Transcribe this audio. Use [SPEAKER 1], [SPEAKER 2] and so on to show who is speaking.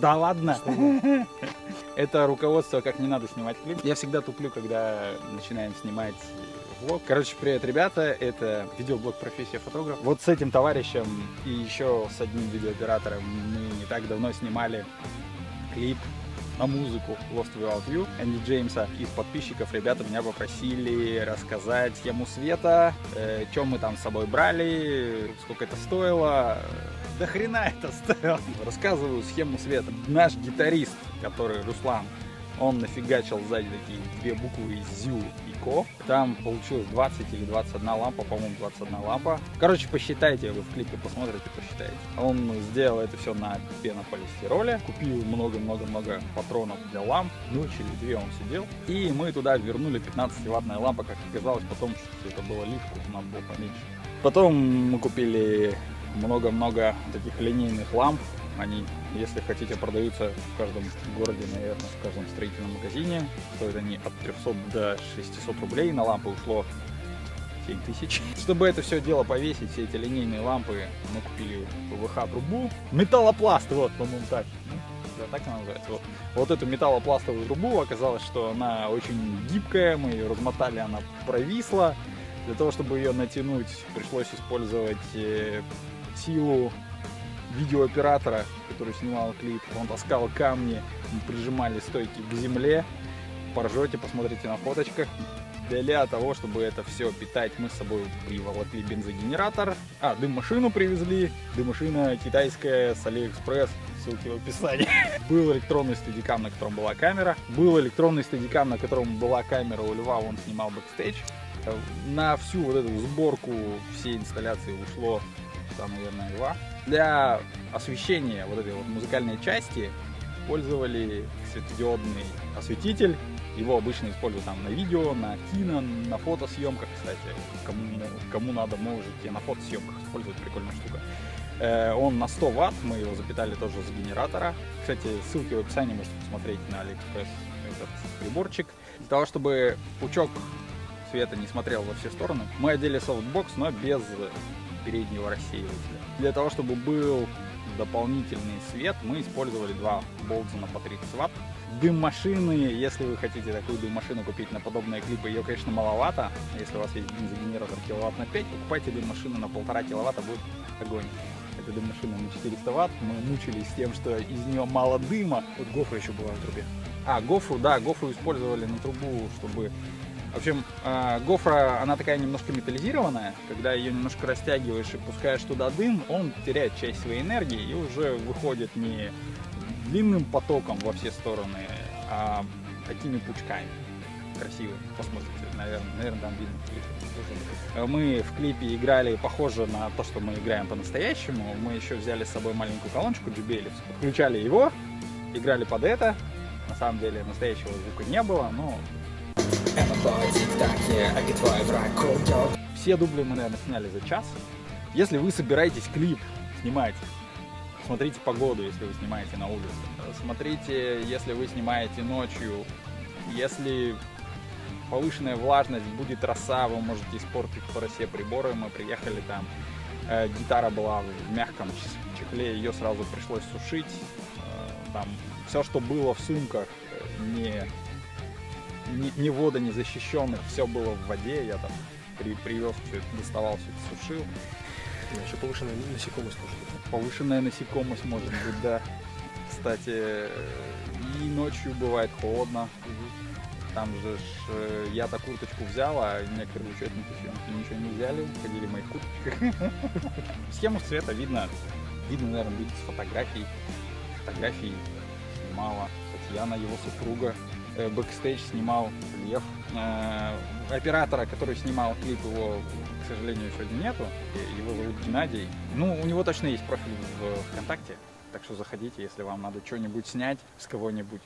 [SPEAKER 1] Да ладно? Это руководство, как не надо снимать клип. Я всегда туплю, когда начинаем снимать влог. Короче, привет, ребята, это видеоблог «Профессия фотограф». Вот с этим товарищем и еще с одним видеооператором мы не так давно снимали клип на музыку Lost Without You Энди Джеймса. Из подписчиков ребята меня попросили рассказать схему света, э, что мы там с собой брали, сколько это стоило. Да хрена это стоило. Рассказываю схему света. Наш гитарист, который Руслан, он нафигачил сзади такие две буквы ЗЮ и КО. Там получилось 20 или 21 лампа, по-моему 21 лампа. Короче, посчитайте, вы в клипе посмотрите, посчитайте. Он сделал это все на пенополистироле, купил много-много-много патронов для ламп, ночь или две он сидел. И мы туда вернули 15-ваттная лампа, как оказалось потом, что это было лишку, надо было поменьше. Потом мы купили много-много таких линейных ламп, они, если хотите, продаются в каждом городе, наверное, в каждом строительном магазине. Стоят они от 300 до 600 рублей. На лампы ушло 7 тысяч. Чтобы это все дело повесить, все эти линейные лампы, мы купили ПВХ-трубу. Металлопласт, вот, по-моему, так. Ну, да, так она называется. Вот. вот эту металлопластовую трубу оказалось, что она очень гибкая, мы ее размотали, она провисла. Для того, чтобы ее натянуть, пришлось использовать э, силу видеооператора, который снимал клип. Он таскал камни, мы прижимали стойки к земле. Поржете, посмотрите на фоточках. Для того, чтобы это все питать, мы с собой приволокли бензогенератор. А, дым-машину привезли. Дым-машина китайская с Алиэкспресс. Ссылки в описании. Был электронный стедикам, на котором была камера. Был электронный стедикам, на котором была камера у Льва, он снимал бэкстейдж. На всю вот эту сборку всей инсталляции ушло часа, наверное, два. Для освещения вот этой вот музыкальной части использовали светодиодный осветитель. Его обычно используют там на видео, на кино, на фотосъемках, кстати. Кому, кому надо, можете на фотосъемках использовать, прикольная штука. Э, он на 100 ватт, мы его запитали тоже с генератора. Кстати, ссылки в описании, можете посмотреть на AliExpress этот приборчик. Для того, чтобы пучок света не смотрел во все стороны, мы одели софтбокс, но без переднего рассеивателя. Для того, чтобы был дополнительный свет, мы использовали два Болтзона по 30 ватт. Дым машины, если вы хотите такую дым машину купить на подобные клипы, ее, конечно, маловато. Если у вас есть бензогенератор киловатт на 5, покупайте дым машину на полтора киловатта, будет огонь. Это дым машина на 400 ватт. Мы мучились тем, что из нее мало дыма.
[SPEAKER 2] Вот гофра еще была на трубе.
[SPEAKER 1] А, гофру, да, гофру использовали на трубу, чтобы в общем, а, гофра, она такая немножко металлизированная. Когда ее немножко растягиваешь и пускаешь туда дым, он теряет часть своей энергии и уже выходит не длинным потоком во все стороны, а такими пучками красивыми. Посмотрите, наверное, наверное там видно Мы в клипе играли похоже на то, что мы играем по-настоящему. Мы еще взяли с собой маленькую колоночку JBL, включали его, играли под это. На самом деле настоящего звука не было, но все дубли мы, наверное, сняли за час. Если вы собираетесь клип снимать, смотрите погоду, если вы снимаете на улице. Смотрите, если вы снимаете ночью. Если повышенная влажность, будет роса, вы можете испортить по росе приборы. Мы приехали там, э, гитара была в мягком чехле, ее сразу пришлось сушить. Э, там все, что было в сумках, э, не ни, ни вода не защищенных, все было в воде, я там при, привез все это, доставал, все это сушил.
[SPEAKER 2] Да, еще повышенная насекомость может быть.
[SPEAKER 1] Повышенная насекомость может быть, да. Кстати, и ночью бывает холодно. Там же ж, э, я-то курточку взял, а некоторые съемки ничего не взяли, ходили в моих курточках. Схему света видно, видно, наверное, будет с фотографий. Фотографии снимала Татьяна, его супруга. Э, бэкстейдж снимал Лев. Э, оператора, который снимал клип, его, к сожалению, сегодня нету. Его зовут Геннадий. Ну, у него точно есть профиль в ВКонтакте. Так что заходите, если вам надо что-нибудь снять с кого-нибудь.